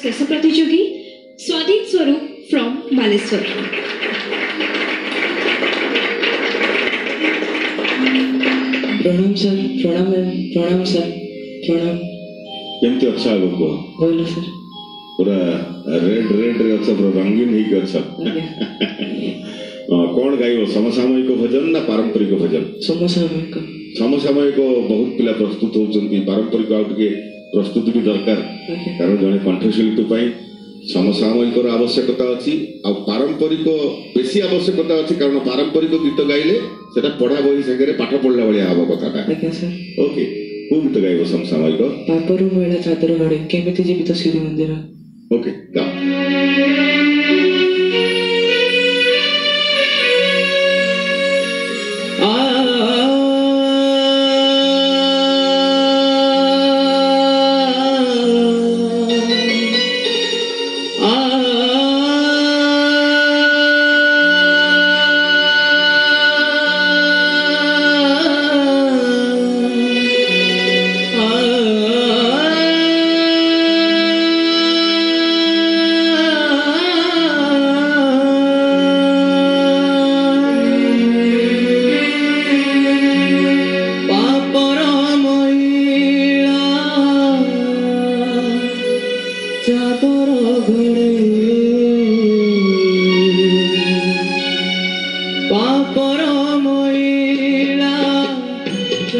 शीर्ष प्रतिजोगी स्वरूप फ्रॉम बालेश्वर प्रणाम सर प्रणाम मैम प्रणाम सर प्रणाम कैसे अच्छा है बुक बोलो सर पूरा रेड रेड रेड अच्छा रंगीन ही का अच्छा कौन गायो समसामयिक भजन ना पारंपरिक भजन समसामयिक समसामयिक बहुत पिला प्रस्तुत हो पारंपरिक आउट के ପ୍ରସ୍ତୁତିକୁ ଦରକାର କାରଣ ଜଣେ କଣ୍ଠଶିଳ୍ପୀ ପାଇଁ ସମସାମୟିକର ଆବଶ୍ୟକତା ଅଛି ଆଉ ପାରମ୍ପରିକ ବେଶୀ ଆବଶ୍ୟକତା ଅଛି କାରଣ ପାରମ୍ପରିକ ଗୀତ ଗାଇଲେ ସେଟା ପଢା ବହି ସାଙ୍ଗରେ ପାଠ ପଢିଲା ଭଳିଆ ହବ କଥାଟା ଓକେ କୋଉ ଗୀତ ଗାଇବ ସମସାମୟିକ ପାପରୁ ମହିଳା ଚାଦର ଘରେ କେମିତି ଯିବି ତ ଶ୍ରୀ ମନ୍ଦିର ଓକେ ଗାଓ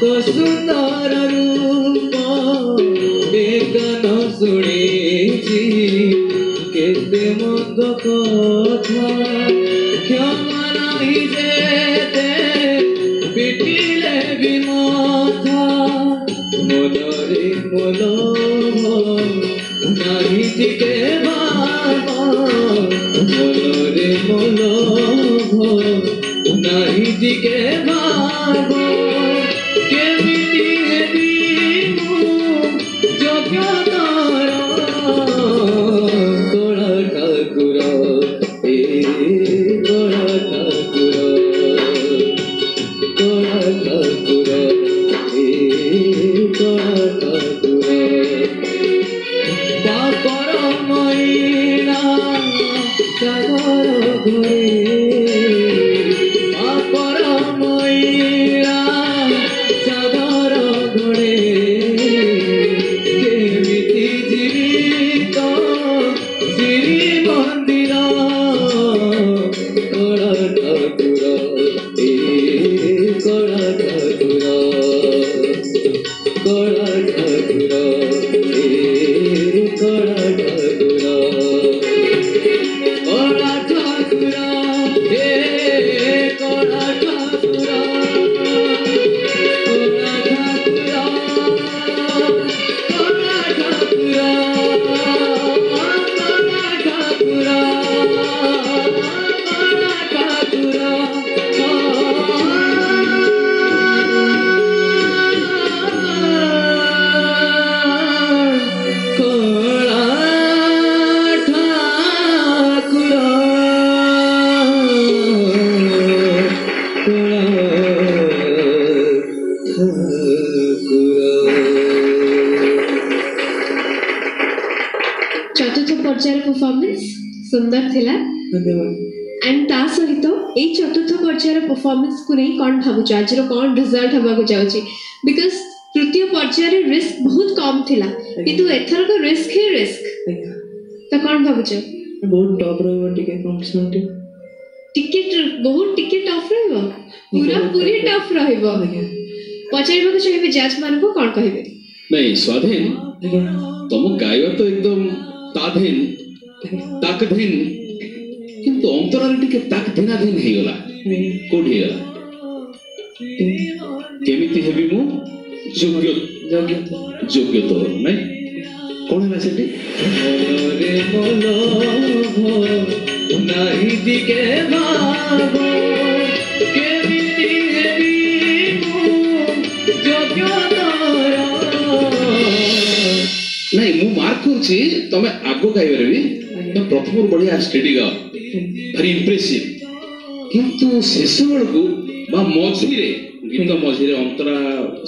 কত সুন্দর রূপ বেদন শুনেছি কেতে মন্দ কথা ক্ষমা নামি যেতে পিটিলে বিমথা মনরে মল নাহি টিকে মনরে মল নাহি টিকে ভাব Thank you. ସୁନ୍ଦର ଥିଲା ଆଣ୍ଡ ତା ସହିତ ଏଇ ଚତୁର୍ଥ ପର୍ଯ୍ୟାୟର ପରଫର୍ମାନ୍ସକୁ ନେଇ କ'ଣ ଭାବୁଛ ଆଜିର କ'ଣ ରେଜଲ୍ଟ ହେବାକୁ ଯାଉଛି ବିକଜ ତୃତୀୟ ପର୍ଯ୍ୟାୟରେ ରିସ୍କ ବହୁତ କମ୍ ଥିଲା କିନ୍ତୁ ଏଥରକ ରିସ୍କ ହିଁ ରିସ୍କ ତ କ'ଣ ଭାବୁଛ ବହୁତ ଟପ୍ ରହିବ ଟିକେ କମ୍ପିଟିସନ୍ଟି ଟିକେ ବହୁତ ଟିକେ ଟଫ୍ ରହିବ ପୁରା ପୁରି ଟଫ୍ ରହିବ ପଚାରିବାକୁ ଚାହିଁବେ ଜଜ୍ ମାନଙ୍କୁ କ'ଣ କହିବେ ନାଇଁ ସ୍ୱାଧୀନ ତମ ଗାଇବା ତ ଏକଦମ ତାଧୀନ ତାକଧିନ କିନ୍ତୁ ଅନ୍ତରରେ ଟିକେ ତାକଧିନାଧିନ ହେଇଗଲା କୋଉଠି ହେଇଗଲା କେମିତି ହେବି ମୁଁ ଯୋଗ୍ୟ ଯୋଗ୍ୟତର ନାଇଁ କଣ ହେଲା ସେଠି ନାହିଁ ଟିକେ ବାବା ଲାଗୁଛି ତମେ ଆଗକୁ ବି ପ୍ରଥମରୁ ବଢିଆ ଷ୍ଟେଡି ଗାଅ ଭାରି ଇମ୍ପ୍ରେସିଭ କିନ୍ତୁ ଶେଷ ବେଳକୁ ବା ମଝିରେ ଗୀତ ମଝିରେ ଅନ୍ତରା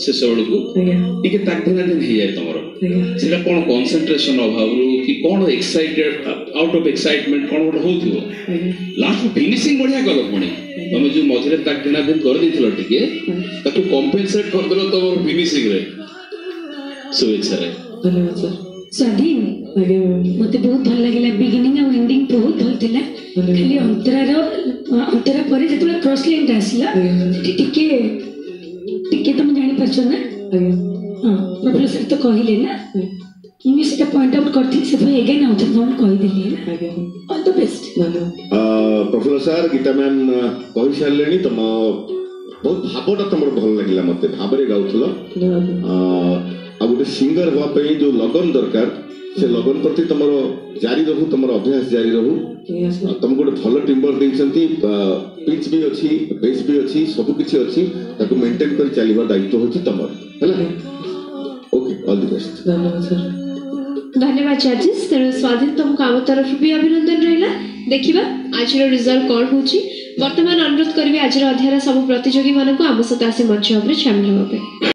ଶେଷ ବେଳକୁ ଟିକେ ତାଗ୍ଧନାଧୀନ ହେଇଯାଏ ତମର ସେଟା କଣ କନସେନଟ୍ରେସନ ଅଭାବରୁ କି କଣ ଏକ୍ସାଇଟେଡ ଆଉଟ୍ ଅଫ୍ ଏକ୍ସାଇଟମେଣ୍ଟ କଣ ଗୋଟେ ହଉଥିବ ଲାଷ୍ଟ ଫିନିସିଂ ବଢିଆ କଲ ପୁଣି ତମେ ଯୋଉ ମଝିରେ ତାଗ୍ଧନାଧୀନ କରିଦେଇଥିଲ ଟିକେ ତାକୁ କମ୍ପେନସେଟ କରିଦେଲ ତମର ଫିନିସିଂରେ ଶୁଭେଚ୍ଛାରେ ଧନ୍ୟବାଦ ସାର୍ ସ୍ୱାଧୀନ ମତେ ବହୁତ ଭଲ ଲାଗିଲା ବିଗିନିଂ ଆଉ ଏଣ୍ଡିଂ ବହୁତ ଭଲ ଥିଲା ଖାଲି ଅନ୍ତରାର ଅନ୍ତରା ପରେ ଯେତେବେଳେ କ୍ରସ୍ ଲାଇନ୍ଟା ଆସିଲା ସେଠି ଟିକେ ଟିକେ ତମେ ଜାଣିପାରୁଛ ନା ହଁ ପ୍ରଫୁଲ୍ଲ ସାର୍ ତ କହିଲେ ନା ମୁଁ ସେଟା ପଏଣ୍ଟ ଆଉଟ୍ କରିଥିଲି ସେଥିପାଇଁ ଏଗେନ୍ ଆଉ ଥରେ ତମକୁ କହିଦେଲି all the best Prafulla sir Gita ma'am କହିସାରିଲେଣି ତମ ବହୁତ ଭାବଟା ତମର ଭଲ ଲାଗିଲା ମତେ ଭାବରେ ଗାଉଥିଲ गोटे सिंगर हाँपी जो लगन दरकार से लगन प्रति तुम जारी रख तुम अभ्यास जारी रख तुमको गोटे भल टिम्बर देखते पिच भी अच्छी बेस भी अच्छी सबकि अच्छी मेन्टेन कर चल दायित्व हूँ तुम ओके धन्यवाद चार्जेस तेरे स्वाधीन तुम काम तरफ भी अभिनंदन रहिला देखिबा आज रिजल्ट कौन हो ची अनुरोध करबी आज रो सब प्रतियोगी मन को आम मंच ऊपर शामिल